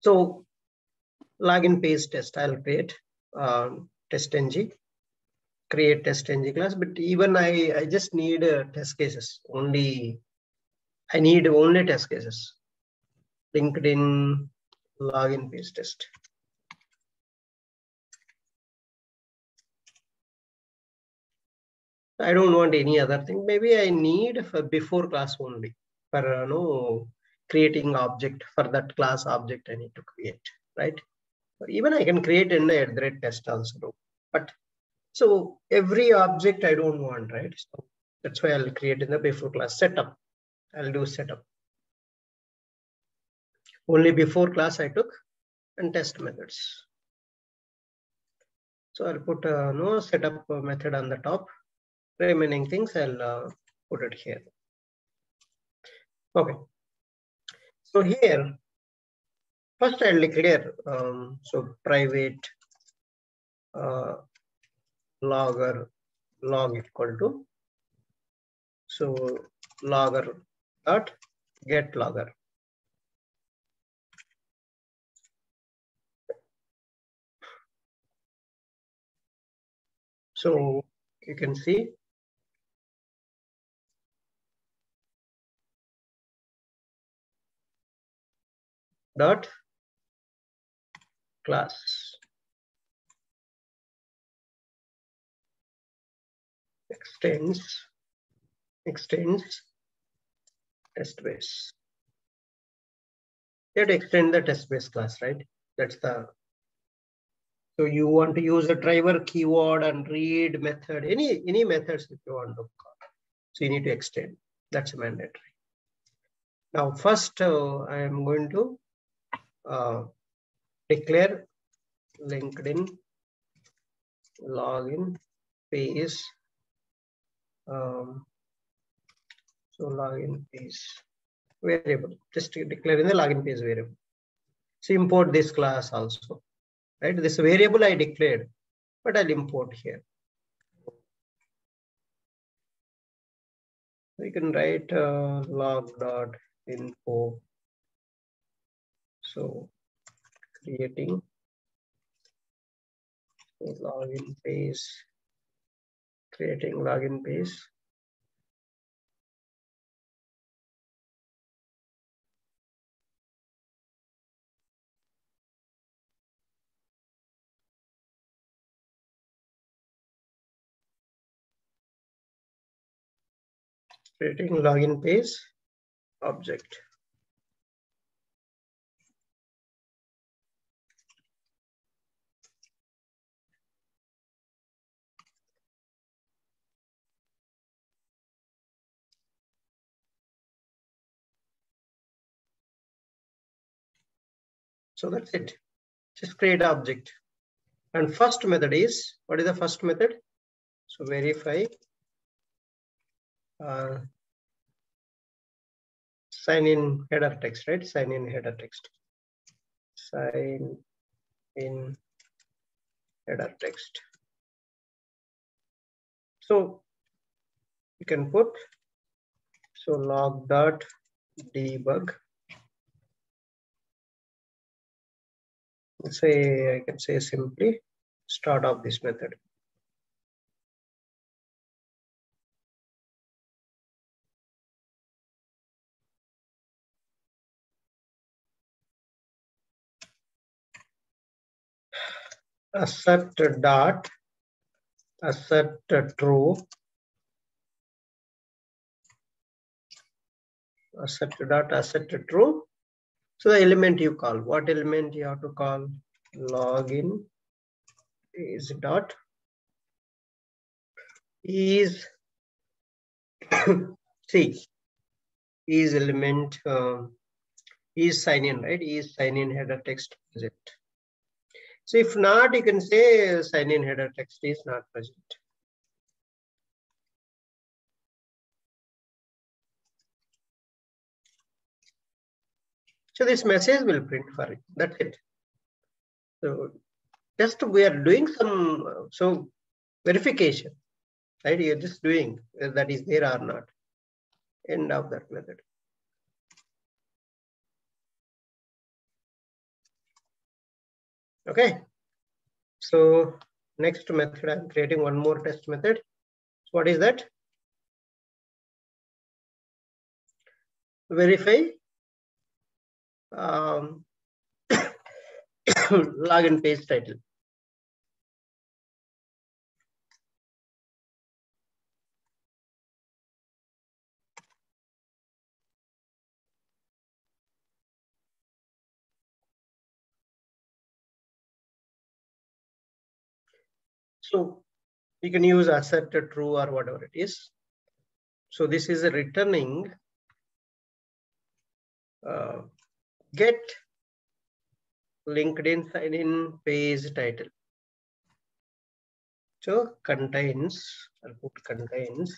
So login page test, I'll create uh, TestNG, create TestNG class, but even I, I just need uh, test cases, only, I need only test cases. LinkedIn login page test. I don't want any other thing. Maybe I need for before class only for uh, no creating object for that class object I need to create, right? Even I can create in the thread test also. But so every object I don't want, right? So that's why I'll create in the before class setup. I'll do setup. Only before class I took and test methods. So I'll put a no setup method on the top remaining things I'll uh, put it here. Okay. So here, first I'll declare, um, so private uh, logger log equal to, so logger dot get logger. So you can see dot class. Extends, extends test base. To extend the test base class, right? That's the, so you want to use a driver keyword and read method, any, any methods if you want to call. So you need to extend, that's mandatory. Now, first uh, I am going to uh, declare LinkedIn login page. Um, so login page variable, just declare in the login page variable. So import this class also, right? This variable I declared, but I'll import here. We can write uh, log dot info so creating login page, creating login page. Creating login page object. So that's it. Just create object. And first method is, what is the first method? So verify uh, sign in header text, right? Sign in header text. Sign in header text. So you can put so log dot debug say I can say simply start off this method. Assert dot assert true assert dot assert true so the element you call, what element you have to call? Login is dot is see is element uh, is sign in right? Is sign in header text present. So if not you can say sign in header text is not present So this message will print for it. That's it. So just we are doing some so verification, right? You're just doing that is there or not. End of that method. Okay. So next method, I'm creating one more test method. So what is that? Verify um, login page title. So you can use assert true or whatever it is. So this is a returning uh, get LinkedIn sign in page title. So contains, I'll put contains.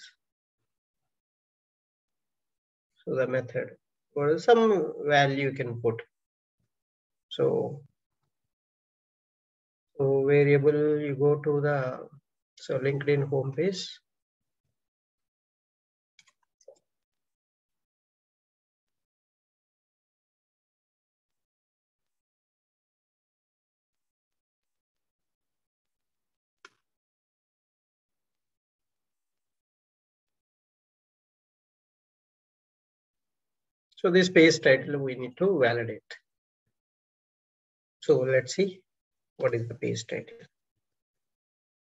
So the method or some value you can put. So so variable, you go to the so LinkedIn homepage. So this page title we need to validate. So let's see what is the page title.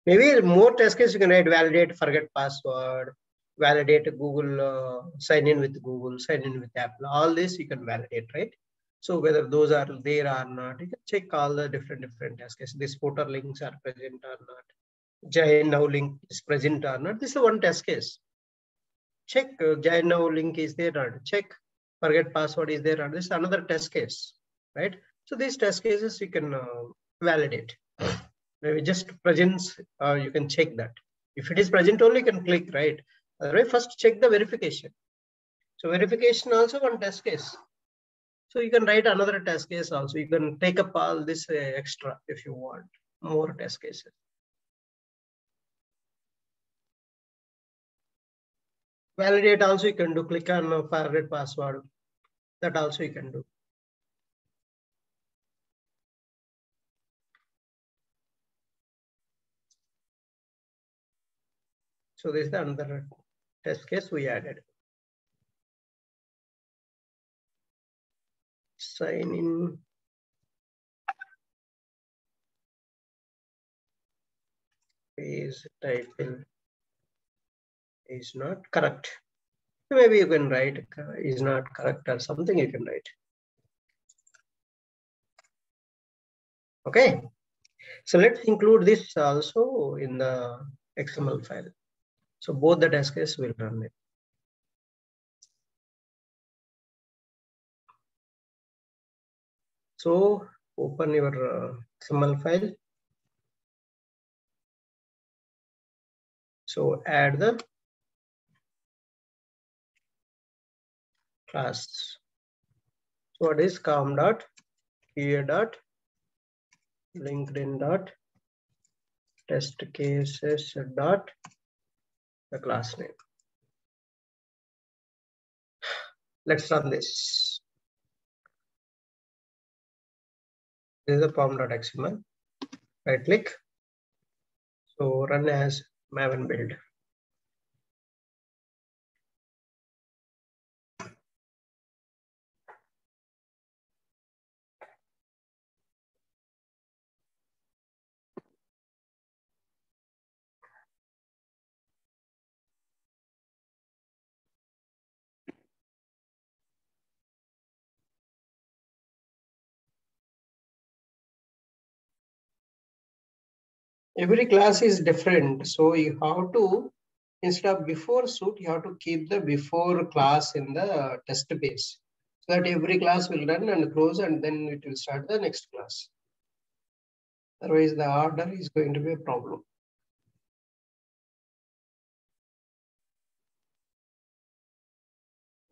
Maybe more test cases you can write validate, forget password, validate Google, uh, sign in with Google, sign in with Apple. All this you can validate, right? So whether those are there or not, you can check all the different different test cases. These footer links are present or not. Join now link is present or not. This is one test case. Check uh, join now link is there or not. Check forget password is there not. This is another test case, right? So these test cases you can uh, validate. Maybe just presence, uh, you can check that. If it is present only, you can click, right? Otherwise, first check the verification. So verification also one test case. So you can write another test case also. You can take up all this uh, extra if you want more test cases. Validate also you can do. Click on uh, forget password. That also you can do. So this is another test case we added. Sign in. Page title is not correct. Maybe you can write is not correct or something you can write. Okay. So let's include this also in the XML file. So both the test case will run it. So open your uh, XML file. So add the class. So what is com dot here dot LinkedIn dot test cases dot the class name. Let's run this. This is the pom.xml. Right click. So run as Maven build. Every class is different. So you have to, instead of before suit, you have to keep the before class in the test base. So that every class will run and close and then it will start the next class. Otherwise the order is going to be a problem.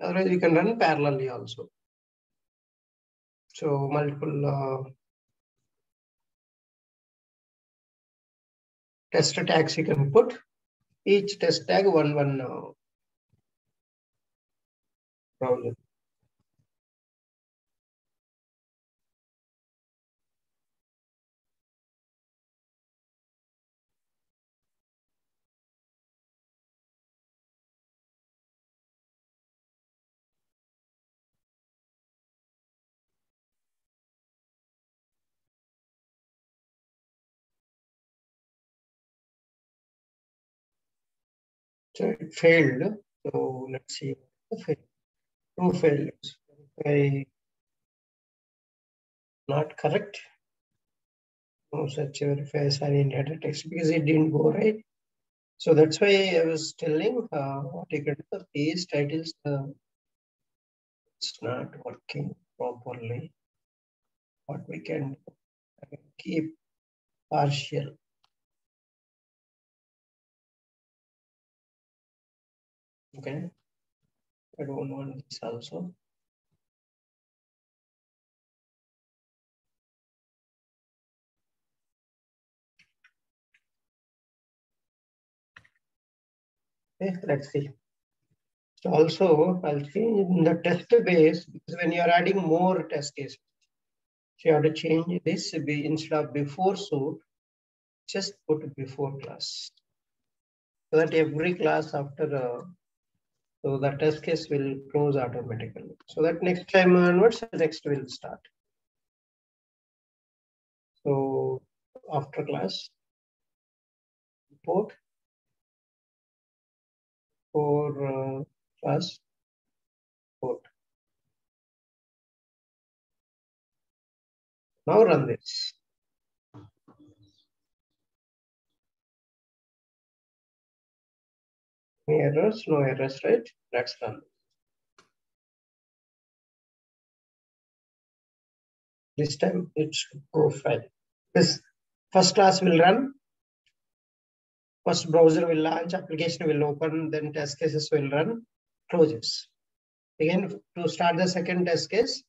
Otherwise we can run parallelly also. So multiple uh, test tags you can put each test tag one one uh. So it failed. So let's see. Two failures. Verify not correct. No such verify sign in header text because it didn't go right. So that's why I was telling uh, what you can do. The page titles, uh, it's not working properly. What we I can keep partial. Okay. I don't want this also. Okay, let's see. So also, I'll change in the test base because when you're adding more test cases, so you have to change this be instead of before suit, just put before class. So that every class after, uh, so the test case will close automatically. So that next time onwards, next will start. So after class, report for uh, class report. Now run this. Any errors? No errors, right? Let's. This time it should go fine. This first class will run First browser will launch, application will open, then test cases will run, closes. Again, to start the second test case,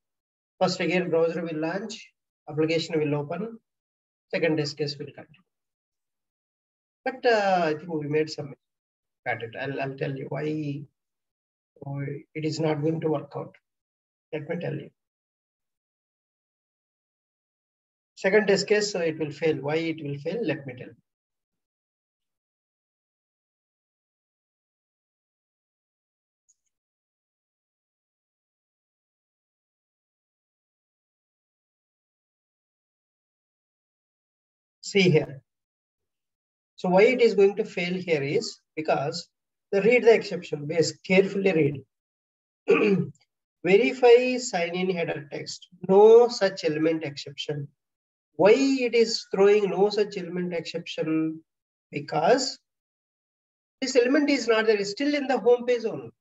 first again browser will launch, application will open, second test case will continue. But uh, I think we made some at it. I'll, I'll tell you why it is not going to work out. Let me tell you. Second test case, so it will fail. Why it will fail? Let me tell you. see here. So why it is going to fail here is because the read the exception base, carefully read. Verify sign in header text, no such element exception. Why it is throwing no such element exception? Because this element is not there, it's still in the home page only.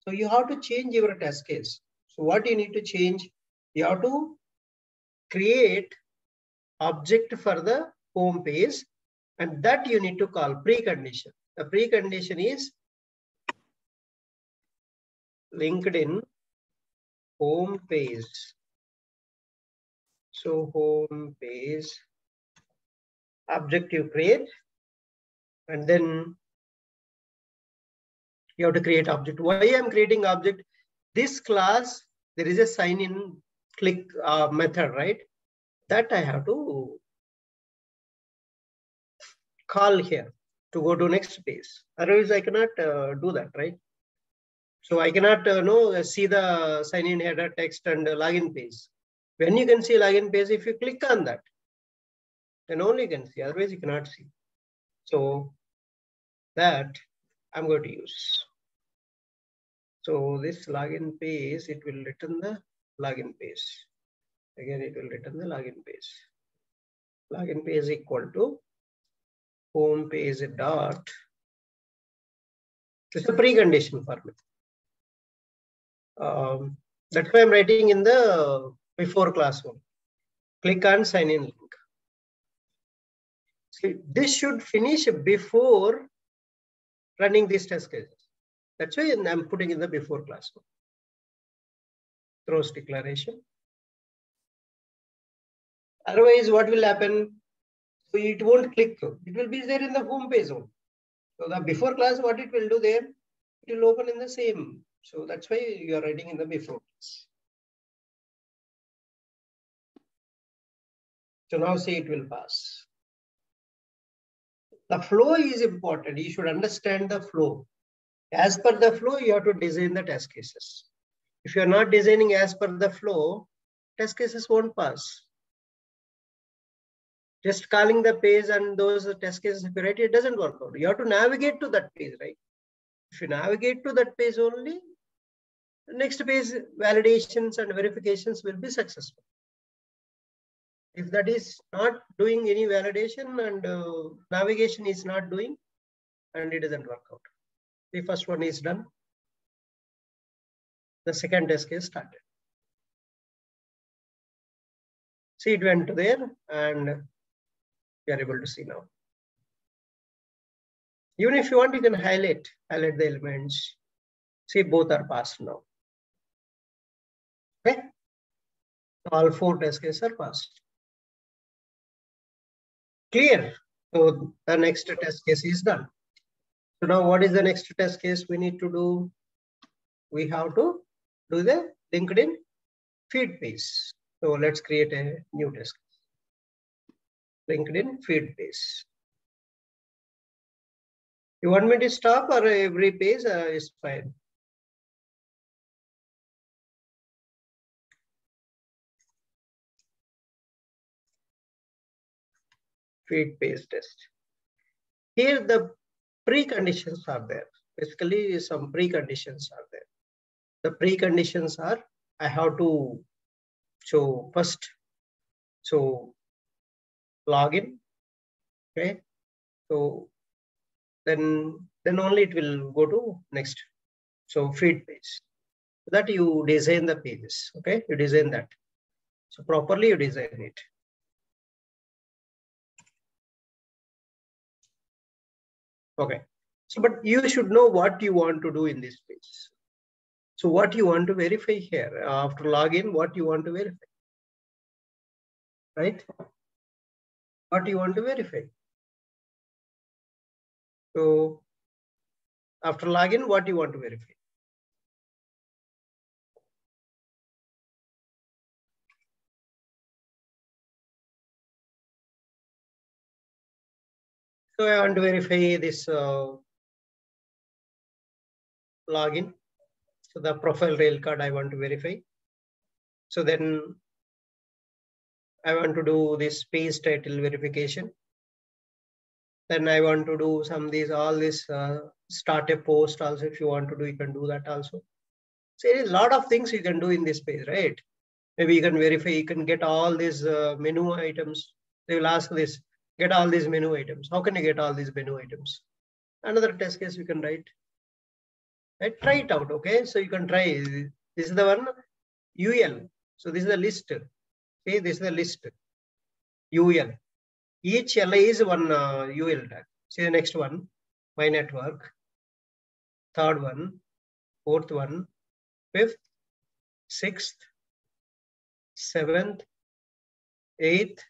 So you have to change your test case. So what you need to change? You have to create object for the home page and that you need to call precondition. The precondition is LinkedIn home page. So home page object you create and then you have to create object. Why I'm creating object? This class, there is a sign in click uh, method, right? that I have to call here to go to next page. Otherwise, I cannot uh, do that, right? So I cannot uh, know see the sign in header text and login page. When you can see login page, if you click on that, then only you can see. Otherwise, you cannot see. So that I'm going to use. So this login page, it will return the login page. Again, it will return the login page. Login page equal to home page dot. It's a precondition for me. Um, that's why I'm writing in the before class one. Click on sign in link. See, this should finish before running these test cases. That's why I'm putting in the before class one. Throws declaration. Otherwise, what will happen? So it won't click. It will be there in the home page only. So the before class, what it will do there? It will open in the same. So that's why you are writing in the before class. So now say it will pass. The flow is important. You should understand the flow. As per the flow, you have to design the test cases. If you are not designing as per the flow, test cases won't pass. Just calling the page and those test cases, write, it doesn't work out. You have to navigate to that page, right? If you navigate to that page only, next page validations and verifications will be successful. If that is not doing any validation and uh, navigation is not doing, and it doesn't work out. The first one is done. The second test case started. See, it went there and we are able to see now. Even if you want, you can highlight, highlight the elements. See, both are passed now. Okay. All four test cases are passed. Clear. So the next test case is done. So now what is the next test case we need to do? We have to do the LinkedIn feed page. So let's create a new test. LinkedIn feed page. You want me to stop or every page uh, is fine? Feed page test. Here the preconditions are there. Basically, some preconditions are there. The preconditions are I have to show first so login. Okay. So then then only it will go to next. So feed page. That you design the pages. Okay, you design that. So properly you design it. Okay. So, but you should know what you want to do in this page. So what you want to verify here uh, after login, what you want to verify, right? What do you want to verify. So after login, what do you want to verify. So I want to verify this uh, login. So the profile rail card I want to verify. So then I want to do this page title verification. Then I want to do some these all this uh, start a post also. If you want to do, you can do that also. So there is a lot of things you can do in this page, right? Maybe you can verify, you can get all these uh, menu items. They will ask this, get all these menu items. How can you get all these menu items? Another test case you can write. Right? Try it out, okay? So you can try. This is the one UL. So this is the list. See, this is the list. UL. Each LI is one uh, UL tag. See the next one, my network. Third one, fourth one, fifth, sixth, seventh, eighth,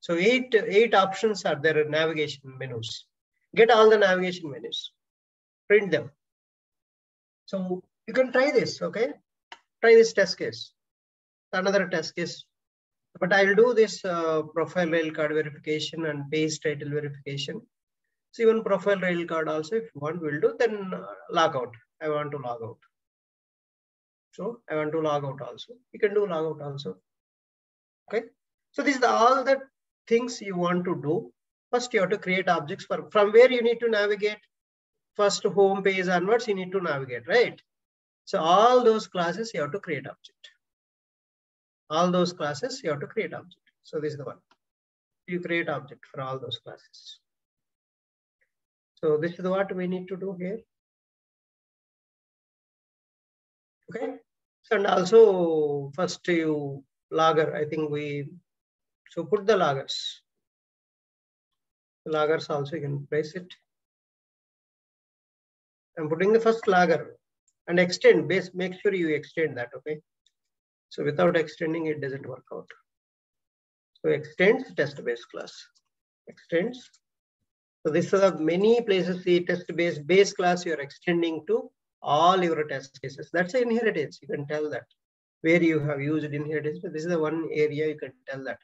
so eight, eight options are there navigation menus. Get all the navigation menus, print them. So you can try this, okay? Try this test case. Another test case. But I'll do this uh, profile rail card verification and page title verification. So even profile rail card also, if you want, we'll do, then uh, log out. I want to log out. So I want to log out also. You can do log out also. Okay. So this is the, all the things you want to do, first you have to create objects for, from where you need to navigate. First home page onwards, you need to navigate, right? So all those classes you have to create object. All those classes you have to create object. So this is the one. You create object for all those classes. So this is what we need to do here. Okay. And also first you logger, I think we so put the loggers. The loggers also you can place it. I'm putting the first logger and extend base. Make sure you extend that. Okay. So without extending, it doesn't work out. So extends test base class. Extends. So this is the many places the test base base class you're extending to all your test cases. That's the inheritance. You can tell that where you have used inheritance. But this is the one area you can tell that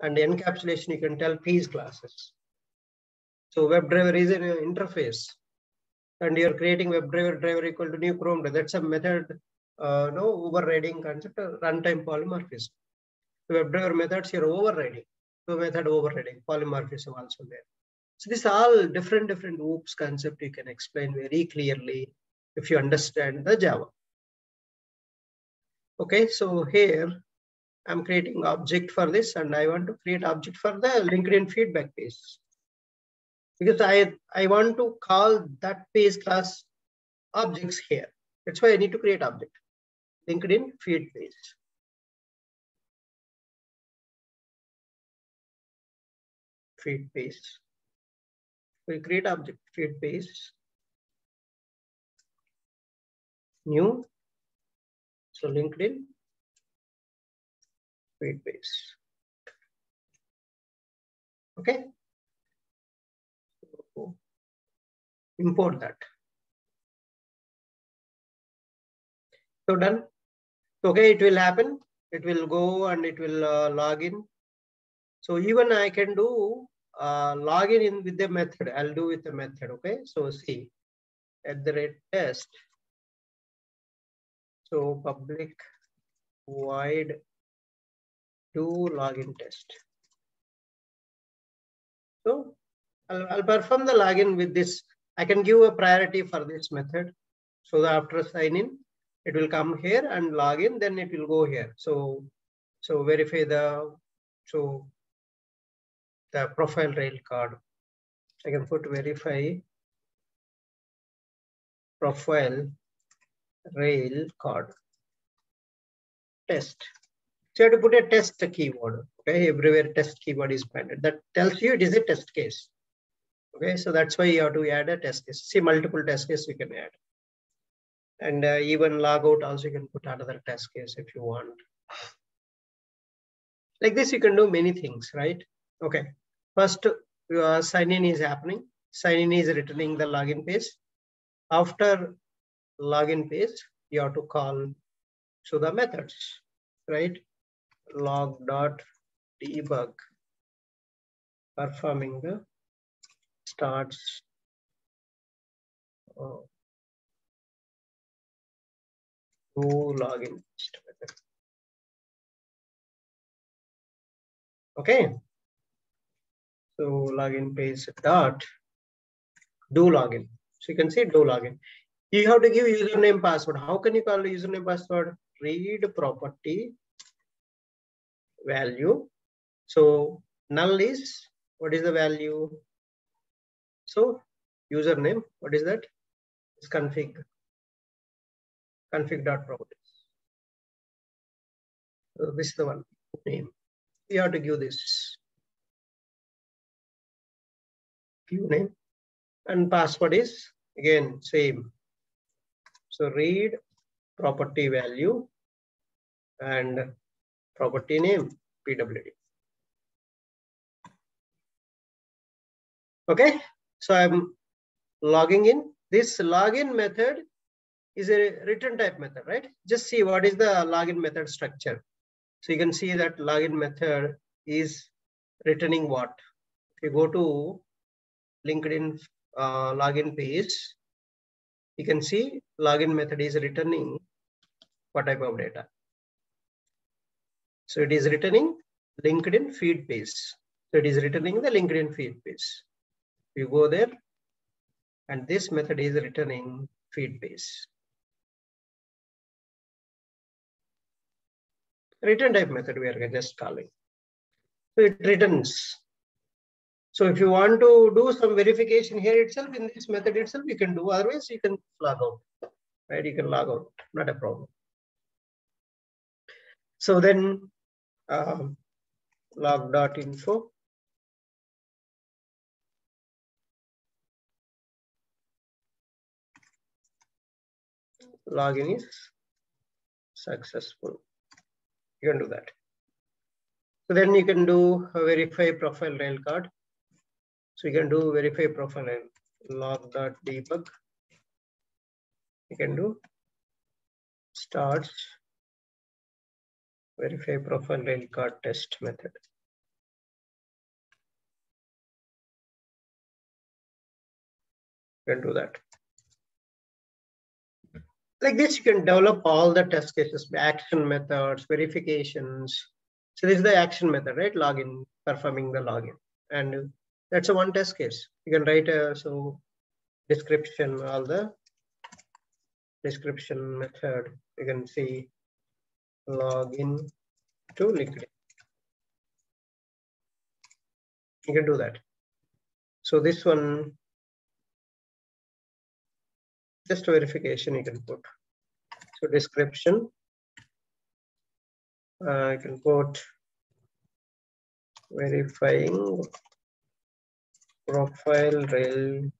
and encapsulation, you can tell piece classes. So WebDriver is an interface and you're creating WebDriver driver equal to new Chrome. That's a method, uh, no overriding concept, runtime polymorphism. WebDriver methods you're overriding. So method overriding, polymorphism also there. So these all different, different OOPS concept you can explain very clearly if you understand the Java. Okay, so here I'm creating object for this and I want to create object for the LinkedIn feedback page. Because I, I want to call that page class objects here. That's why I need to create object. LinkedIn feed page. Feed page. We create object feed page. New. So LinkedIn feed page. Okay. Import that. So done. Okay, it will happen. It will go and it will uh, log in. So even I can do uh, login in with the method. I'll do with the method. Okay. So see at the rate test. So public void do login test. So I'll, I'll perform the login with this. I can give a priority for this method. So after sign in, it will come here and log in, then it will go here. So, so verify the, so the profile rail card. I can put verify profile rail card test. So you have to put a test keyword. Okay, everywhere test keyword is banded. That tells you it is a test case. Okay, so that's why you have to add a test case. See multiple test cases you can add and uh, even logout also you can put another test case if you want. Like this you can do many things right? Okay. First uh, sign in is happening. Sign in is returning the login page. After login page you have to call so the methods right? Log dot debug. Performing the starts. Uh, to login Okay. So login page dot do login. So you can see do login. You have to give username password. How can you call username password? Read property value. So null is what is the value? So username, what is that? It's config config.properties. So this is the one name. We have to give this view name and password is again same. So read property value and property name PWD. Okay, so I'm logging in. This login method is a return type method, right? Just see what is the login method structure. So you can see that login method is returning what? If you go to LinkedIn uh, login page, you can see login method is returning what type of data. So it is returning LinkedIn feed page. So it is returning the LinkedIn feed page. You go there and this method is returning feed page. Return type method we are just calling. So it returns. So if you want to do some verification here itself in this method itself, you can do. Otherwise, you can log out. Right? You can log out. Not a problem. So then um, log.info. Login is successful you can do that. So then you can do a verify profile rail card. So you can do verify profile rail log.debug. You can do starts verify profile rail card test method. You can do that like this, you can develop all the test cases, action methods, verifications, So this is the action method, right? Login, performing the login. And that's a one test case. You can write a so description, all the description method. You can see login to LinkedIn. You can do that. So this one, just verification you can put. So description, uh, you can put verifying profile rail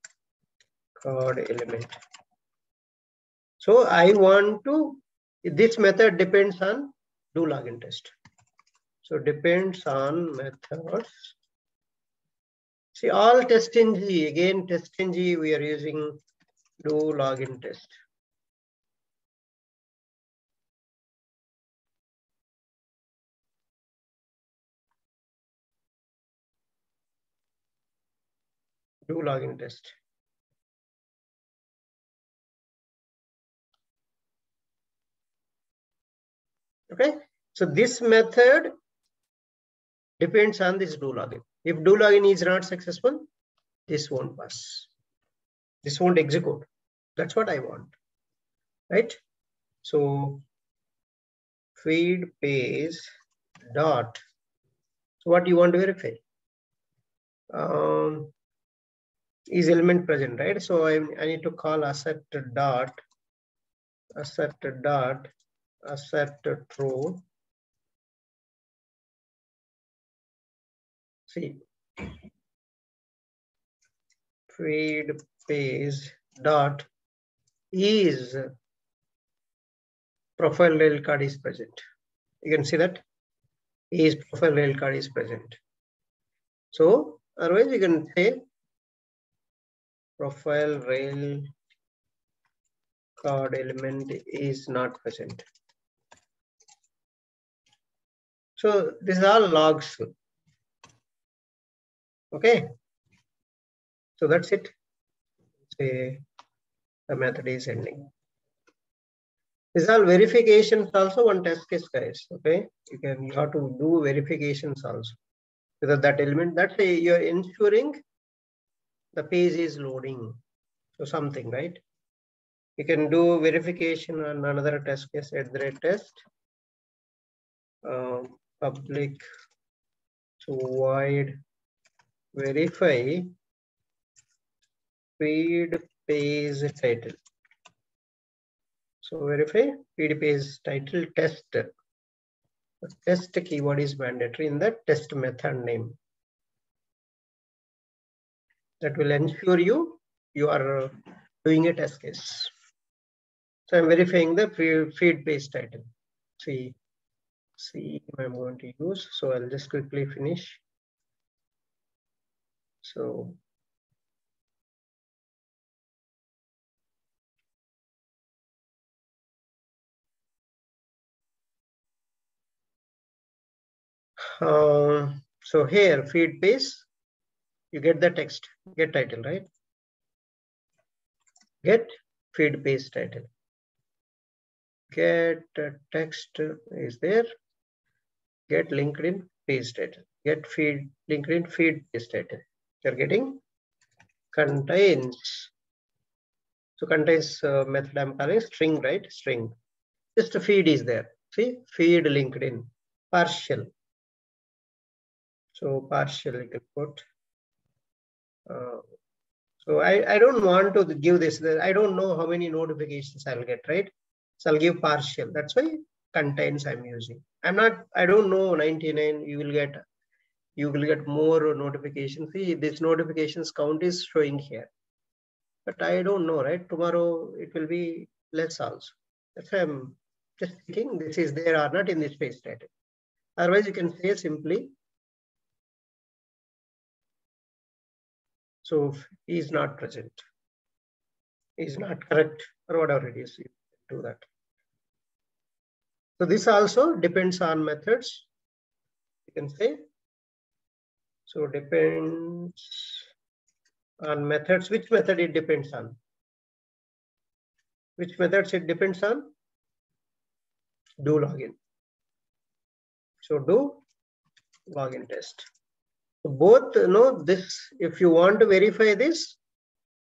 card element. So I want to, this method depends on do login test. So depends on methods. See all TestNG, again TestNG we are using do login test. Do login test. Okay, so this method depends on this do login. If do login is not successful, this won't pass. This won't execute. That's what I want, right? So feed page dot. So what you want to verify? Um, is element present, right? So I, I need to call asset dot asset dot asset true. See, feed page dot is profile rail card is present. You can see that is profile rail card is present. So otherwise you can say profile rail card element is not present. So this is all logs. Okay. So that's it. Say the method is ending. Is all verifications also one test case guys. Okay. You can you have to do verifications also. Whether that element that's a, you're ensuring the page is loading. So something, right? You can do verification on another test case at the test. Um, public to void verify feed page title. So verify feed page title test. The test keyword is mandatory in the test method name. That will ensure you you are doing a test case. So I'm verifying the feed page title. See, see I'm going to use. So I'll just quickly finish. So uh, so here feed page, you get the text, get title, right? Get feed page title. Get text is there. Get LinkedIn page title. Get feed LinkedIn feed page title you're getting contains. So contains uh, method I'm calling string, right? String. Just feed is there. See, feed LinkedIn, partial. So partial put. Uh, so I, I don't want to give this. I don't know how many notifications I'll get, right? So I'll give partial. That's why contains I'm using. I'm not, I don't know 99, you will get you will get more notifications. See, this notifications count is showing here. But I don't know, right? Tomorrow it will be less also. That's why I'm just thinking this is there or not in this space data. Otherwise, you can say simply, so he is not present, is not correct, or whatever it is, you do that. So this also depends on methods. You can say so depends on methods. Which method it depends on? Which methods it depends on? Do login. So do login test. Both you know this, if you want to verify this,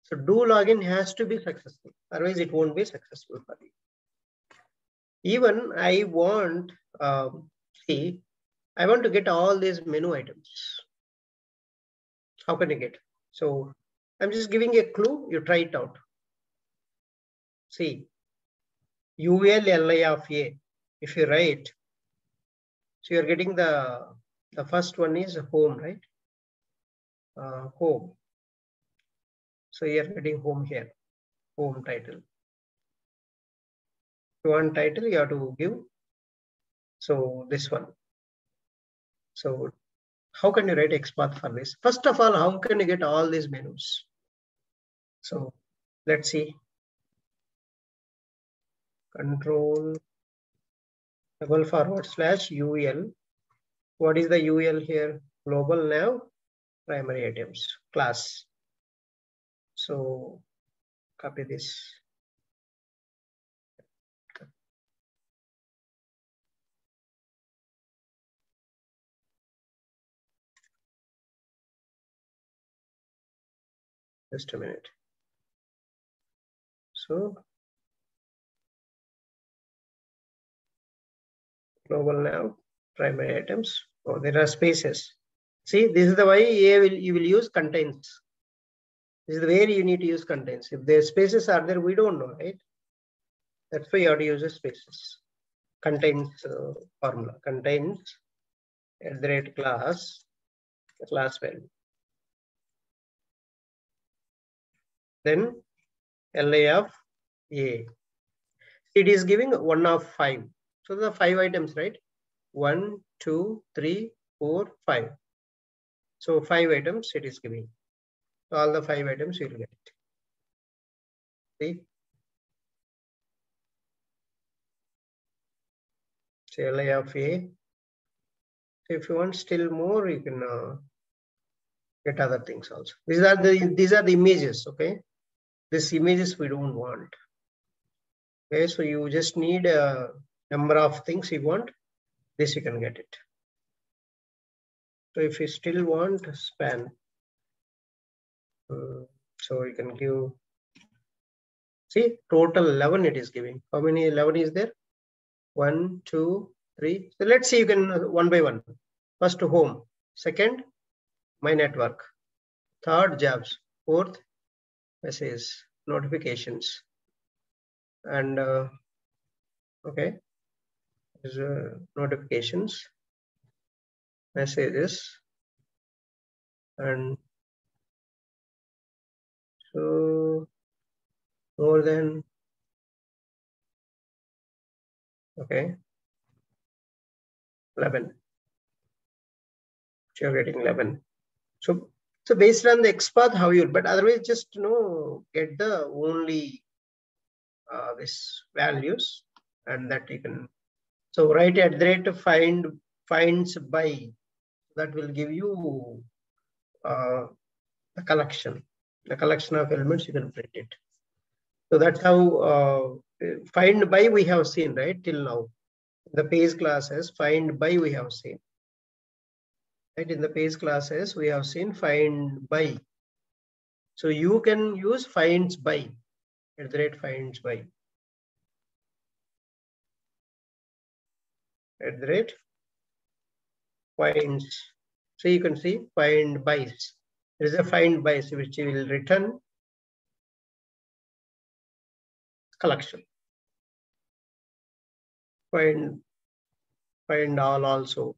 so do login has to be successful. Otherwise it won't be successful for you. Even I want, um, see, I want to get all these menu items. How can you get? So I'm just giving a clue, you try it out. See, ULLI of A, if you write, so you're getting the, the first one is home, right? Uh, home. So you're getting home here, home title. One title you have to give. So this one. So how can you write XPath for this? First of all, how can you get all these menus? So let's see. Control double forward slash UL. What is the UL here? Global nav primary items class. So copy this. Just a minute. So global nav primary items. Oh, there are spaces. See, this is the way will you will use contains. This is the way you need to use contains. If the spaces are there, we don't know, right? That's why you have to use spaces. Contains uh, formula contains at the rate class the class value. Then LI of A. It is giving one of five. So the five items, right? One, two, three, four, five. So five items it is giving. All the five items you will get it. See? So LI of A. So if you want still more, you can uh, get other things also. These are the these are the images, okay? These images we don't want. Okay, so you just need a number of things you want. This you can get it. So if you still want span, uh, so you can give, see total 11 it is giving. How many 11 is there? One, two, three. So let's see you can uh, one by one. First home, second, my network, third jobs, fourth, message, notifications. And uh, okay, is uh, notifications, messages, and so more than okay. 11 so you're getting 11 so so based on the XPath how you but otherwise just you know get the only uh, this values and that you can so write at the rate find finds by that will give you uh, the collection the collection of elements, you can print it. So that's how uh, find by we have seen, right, till now. The page classes, find by we have seen. Right, in the page classes, we have seen find by. So you can use finds by, at the rate finds by. At the rate finds. So you can see find by there is a find by which will return collection. Find find all also.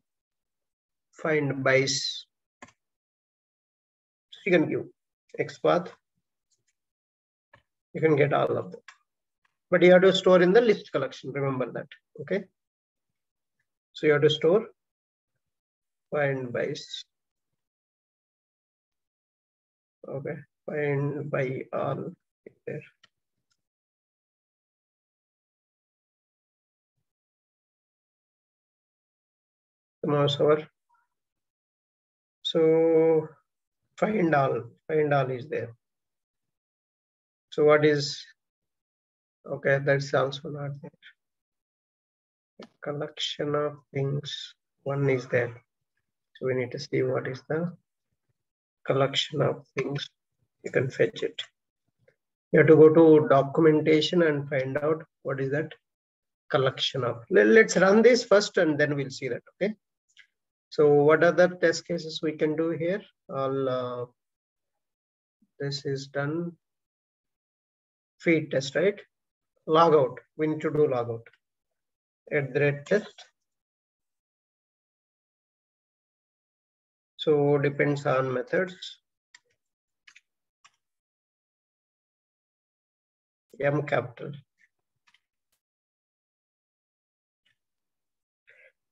Find bys. So you can give XPath. You can get all of them. But you have to store in the list collection. Remember that. Okay. So you have to store find by, Okay, find by all there. The mouse over. So find all, find all is there. So what is, okay, that's also not there. Collection of things, one is there. So we need to see what is the collection of things. You can fetch it. You have to go to documentation and find out what is that collection of. Let's run this first and then we'll see that, okay? So what are the test cases we can do here? All uh, this is done. Feed test, right? Logout. We need to do logout. At the rate test. So depends on methods. M capital.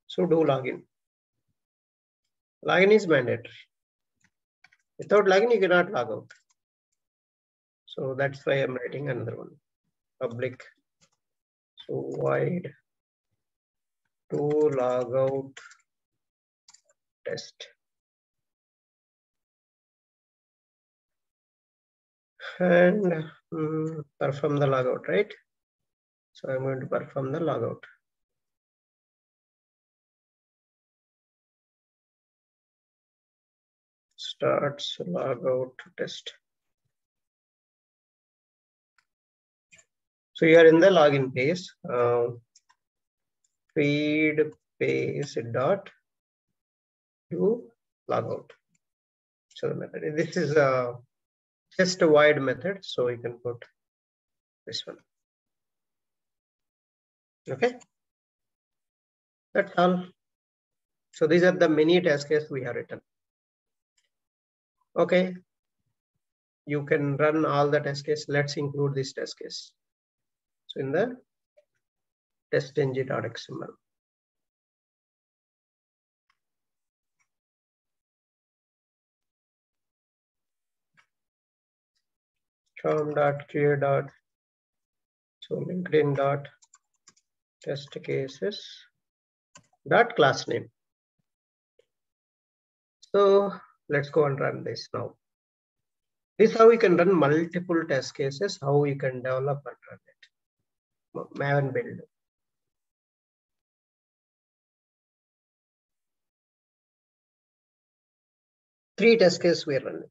So do login. Login is mandatory. Without login, you cannot log out. So that's why I'm writing another one. Public. So void to log out test. And um, perform the logout, right? So I'm going to perform the logout. starts logout test. So you are in the login page. Uh, feed page dot do logout. So the method this is a just a wide method, so you can put this one. Okay, that's all. So these are the many test cases we have written. Okay, you can run all the test case. Let's include this test case. So in the testng.xml. com dot clear dot so linkedin dot test cases dot class name. So let's go and run this now. This is how we can run multiple test cases how we can develop and run it. Maven build three test cases we're running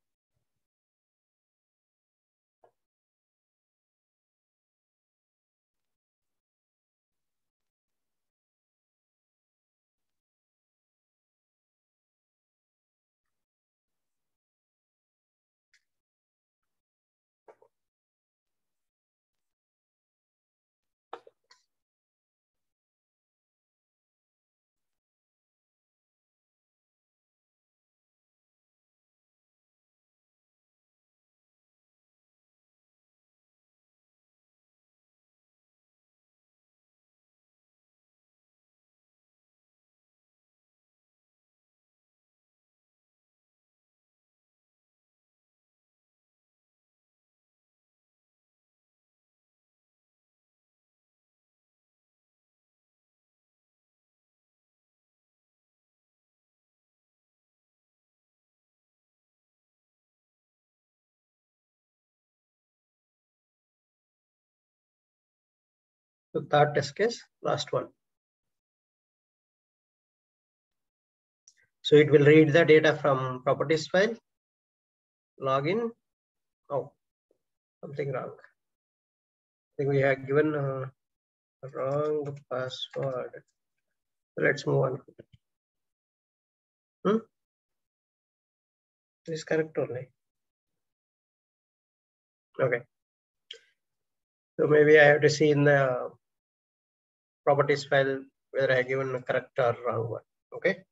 So third test case, last one. So it will read the data from properties file, login. Oh, something wrong. I think we have given a wrong password. Let's move on. Hmm? This is correct only. Okay. So maybe I have to see in the properties file whether I have given a correct or wrong one. Okay.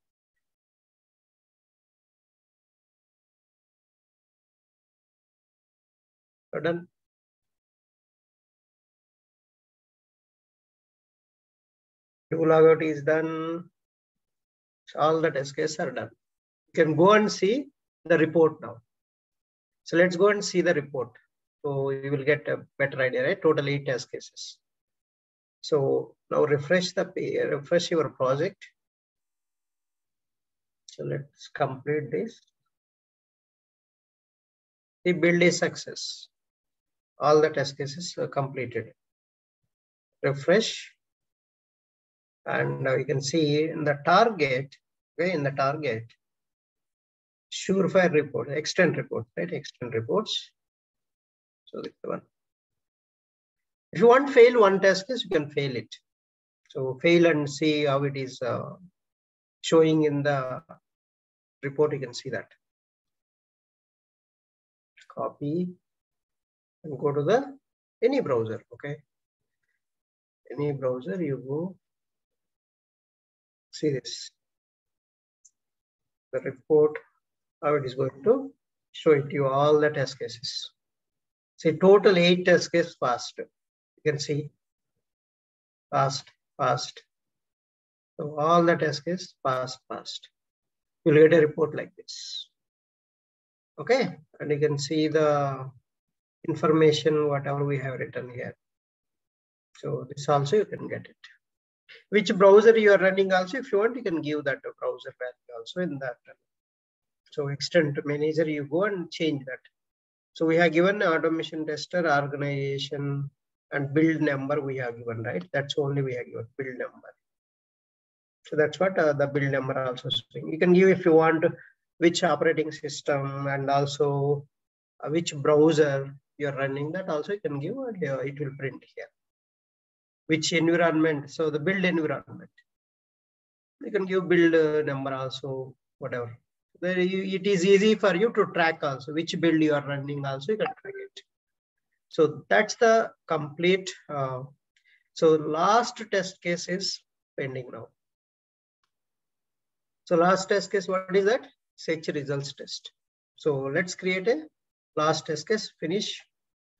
So done. Do logout is done. All the test cases are done. You can go and see the report now. So let's go and see the report. So you will get a better idea, right? Eight test cases. So now refresh the refresh your project. So let's complete this. The build is success. All the test cases are completed. Refresh. And now you can see in the target, okay, in the target, surefire report, Extent report, right? Extent reports. So this one. If you want fail one test case, you can fail it. So fail and see how it is uh, showing in the report. You can see that. Copy and go to the any browser. Okay. Any browser, you go see this. The report, how it is going to show it to you all the test cases. See, total eight test cases passed. You can see passed, passed. So all the test cases passed, passed. You'll get a report like this. Okay, and you can see the information, whatever we have written here. So this also you can get it. Which browser you are running also, if you want, you can give that browser value also in that. So Extent manager, you go and change that. So we have given automation tester, organization, and build number we have given, right? That's only we have given build number. So that's what uh, the build number also saying. You can give if you want which operating system and also uh, which browser you're running that also you can give and uh, it will print here. Which environment, so the build environment. You can give build uh, number also, whatever. There it is easy for you to track also which build you are running also you can track it. So that's the complete. Uh, so last test case is pending now. So last test case, what is that? Search results test. So let's create a last test case, finish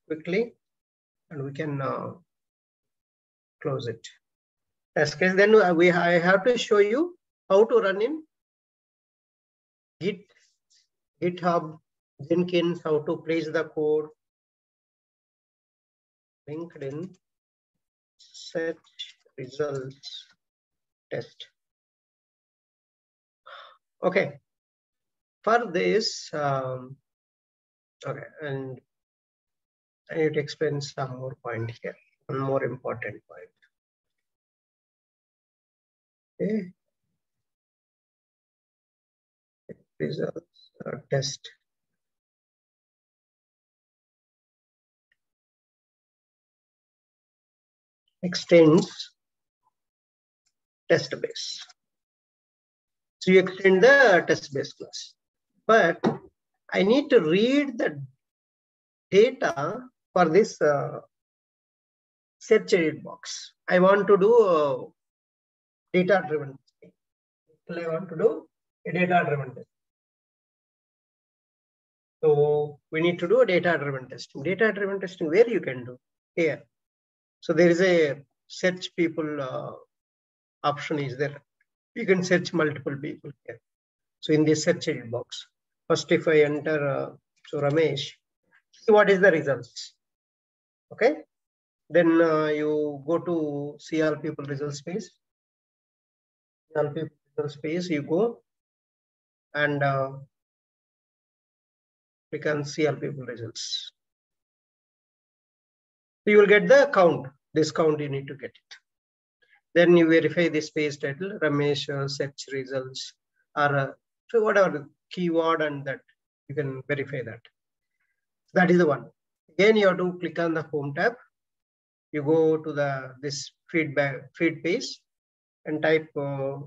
quickly, and we can uh, close it. Test case, then we I have to show you how to run in Git, GitHub, Jenkins, how to place the code, LinkedIn, search results test. Okay, for this, um, okay, and I need to explain some more point here, one more important point. Okay. Results test. Extends test base. So you extend the test base class. But I need to read the data for this uh, search edit box. I want to do uh, data driven. I want to do a data driven test. So we need to do a data driven testing. Data driven testing, where you can do here. So there is a search people uh, option is there. You can search multiple people here. So in this search box, first if I enter, uh, so Ramesh, see what is the results. Okay. Then uh, you go to see all people results page. all people results page, you go and uh, click on see all people results. You will get the count, this count you need to get it. Then you verify this page title, Ramesh uh, search results or uh, so whatever keyword and that you can verify that. That is the one. Again, you have to click on the home tab. You go to the this feedback feed page and type uh,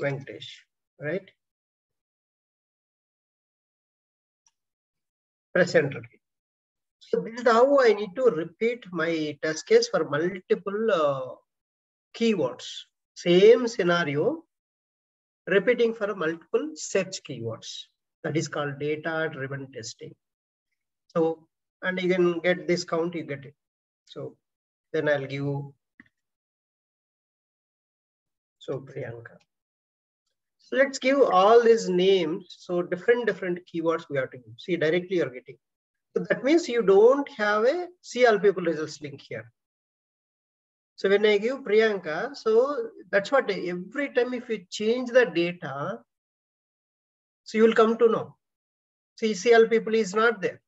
Venkatesh, right? Press enter key. So this is how I need to repeat my test case for multiple uh, keywords. Same scenario, repeating for multiple search keywords. That is called data-driven testing. So, and you can get this count, you get it. So then I'll give, you. so Priyanka. So let's give all these names. So different, different keywords we have to give. See, directly you're getting. So that means you don't have a people results link here. So when I give Priyanka, so that's what every time if you change the data, so you will come to know. See, is not there.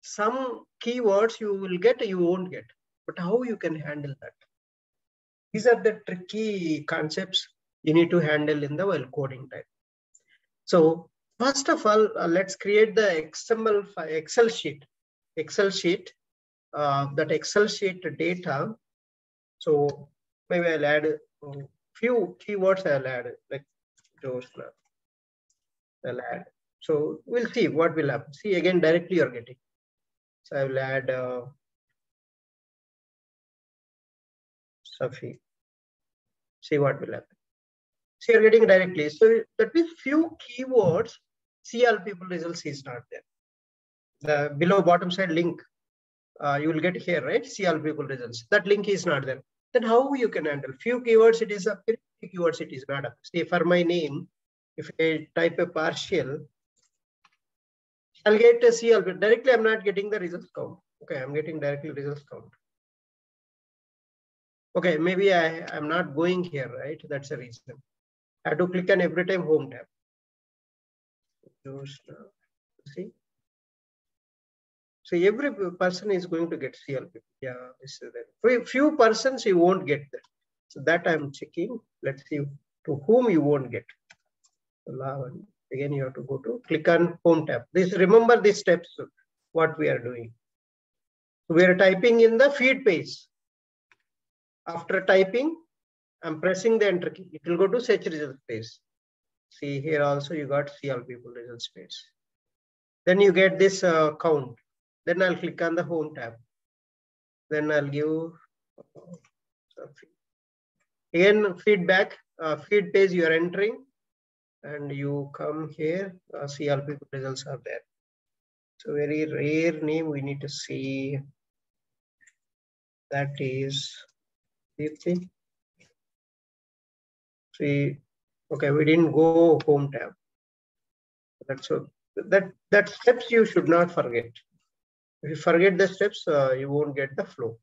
Some keywords you will get, you won't get. But how you can handle that? These are the tricky concepts you need to handle in the while coding time. So first of all, uh, let's create the XML Excel sheet. Excel sheet, uh, that Excel sheet data. So maybe I'll add a few keywords I'll add like Josna. I'll add. So we'll see what will happen. See again, directly you're getting. So I will add uh, Safi. See what will happen. So you're getting directly. So that means few keywords, all people results is not there. The below bottom side link, uh, you will get here, right? All people results. That link is not there. Then how you can handle? Few keywords it is few keywords it is not up. See for my name, if I type a partial, I'll get a CL, but directly I'm not getting the results count. Okay, I'm getting directly results count. Okay, maybe I, I'm not going here, right? That's the reason. I have to click on every time home tab. See. So every person is going to get CLP. Yeah, this is that. Few persons you won't get that. So that I'm checking. Let's see to whom you won't get. Again, you have to go to click on home tab. This remember these steps, what we are doing. We are typing in the feed page. After typing, I'm pressing the enter key. It will go to search result page. See here also you got people results page. Then you get this uh, count. Then I'll click on the home tab. Then I'll give again feedback uh, feed page you are entering and you come here uh, people results are there. So very rare name we need to see that is Deepthi see okay we didn't go home tab. That's so that that steps you should not forget. If you forget the steps uh, you won't get the flow.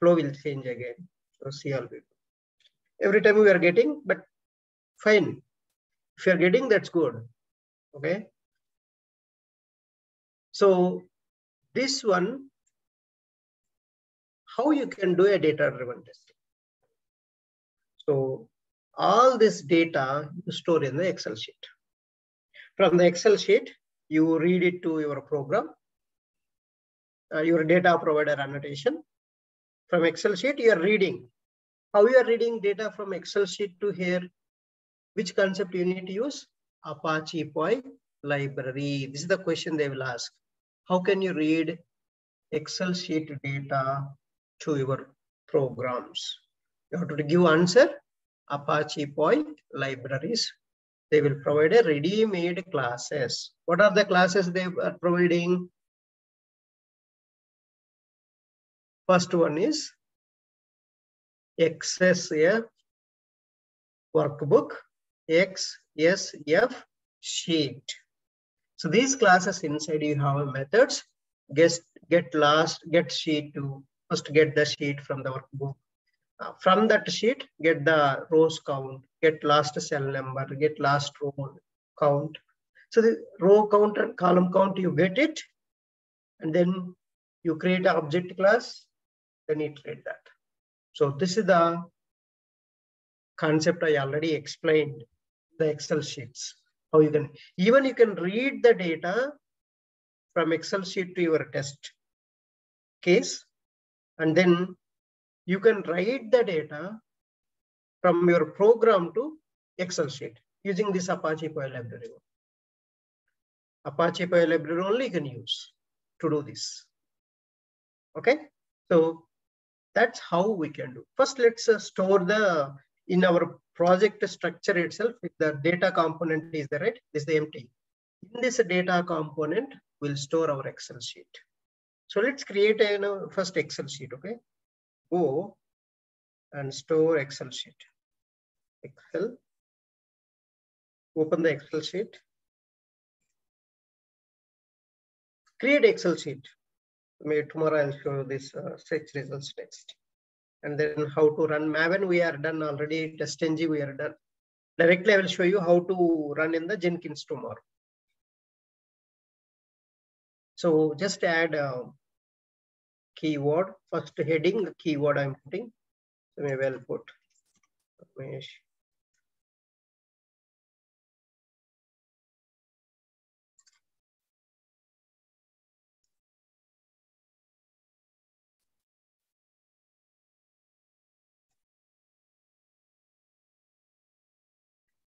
Flow will change again. So see all people. Every time we are getting but fine. If you're getting that's good. Okay? So this one how you can do a data driven testing? So all this data you store in the Excel sheet. From the Excel sheet, you read it to your program, uh, your data provider annotation. From Excel sheet, you are reading. How you are reading data from Excel sheet to here? Which concept you need to use? Apache POI library. This is the question they will ask. How can you read Excel sheet data to your programs? You have to give answer Apache POI libraries. They will provide a ready-made classes. What are the classes they are providing? First one is XSSF workbook, XSSF sheet. So these classes inside you have methods, get, get last, get sheet to first get the sheet from the workbook uh, from that sheet, get the rows count, get last cell number, get last row count. So the row count and column count, you get it. And then you create an object class, then iterate that. So this is the concept I already explained, the Excel sheets. How you can, even you can read the data from Excel sheet to your test case, and then you can write the data from your program to Excel sheet using this Apache POI library. Apache POI library only can use to do this. Okay, so that's how we can do. First, let's uh, store the in our project structure itself. If the data component is there, right? This is the empty. In this data component, we'll store our Excel sheet. So let's create a you know, first Excel sheet. Okay, go and store Excel sheet. Excel, open the Excel sheet. Create Excel sheet. Maybe tomorrow I'll show you this uh, search results next. And then how to run Maven, we are done already. TestNG, we are done. Directly, I will show you how to run in the Jenkins tomorrow. So just add uh, keyword, first heading, the keyword I'm putting. So maybe I'll put Ramesh.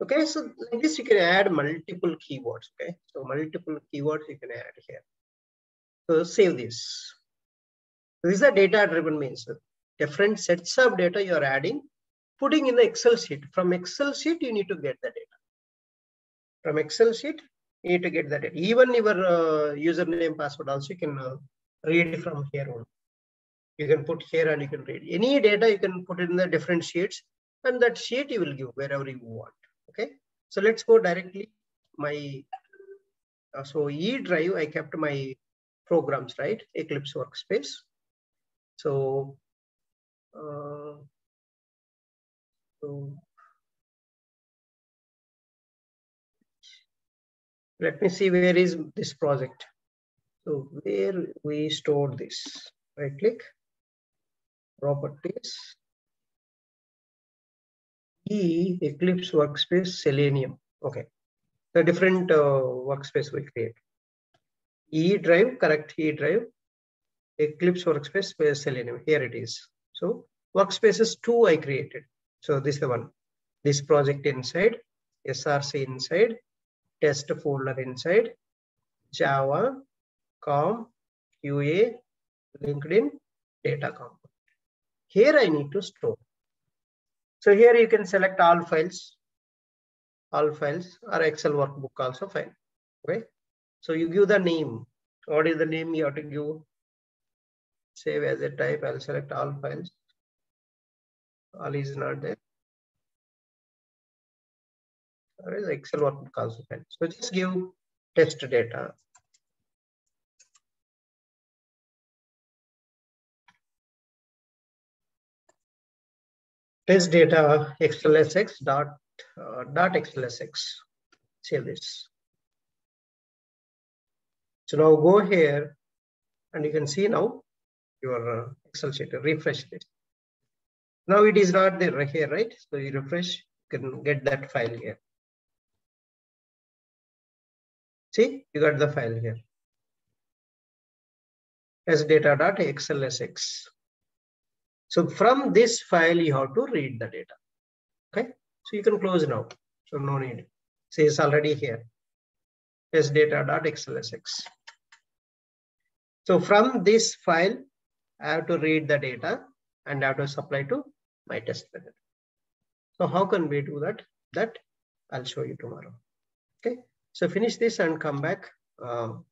Okay, so like this you can add multiple keywords. Okay, so multiple keywords you can add here. So save this. This is a data-driven means. Different sets of data you are adding, putting in the Excel sheet. From Excel sheet, you need to get the data. From Excel sheet, you need to get the data. Even your uh, username, password also you can uh, read from here on. You can put here and you can read. Any data you can put it in the different sheets and that sheet you will give wherever you want. Okay. So let's go directly my, uh, so E drive, I kept my programs, right? Eclipse workspace. So, uh, so let me see where is this project. So where we stored this, right click, properties, E Eclipse workspace Selenium. Okay, the different uh, workspace we create. E drive, correct E drive, Eclipse workspace where Selenium. Here it is. So workspaces two I created. So this is the one. This project inside, SRC inside, test folder inside, Java, com, QA, LinkedIn, data component. Here I need to store. So here you can select all files, all files or Excel workbook also fine. Okay. So you give the name. What is the name you have to give? Save as a type. I'll select all files. All is not there. Or is Excel workbook also. So just give test data. Test data xlsx dot uh, dot xlsx. Save this. So now go here and you can see now your uh, Excel sheet, refresh it. Now it is not there here, right? So you refresh, you can get that file here. See, you got the file here. As data.xlsx. So from this file, you have to read the data. Okay, so you can close now. So no need. See, it's already here. As data.xlsx. So from this file, I have to read the data and I have to supply to my test method. So how can we do that? That I'll show you tomorrow. Okay. So finish this and come back. Um,